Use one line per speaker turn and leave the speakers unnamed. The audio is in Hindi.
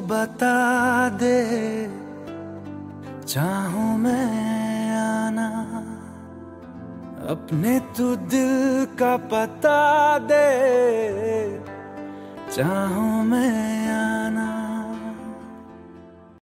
बता दे चाहूँ मैं आना। अपने तू दिल का पता दे चाहूँ मैं आना।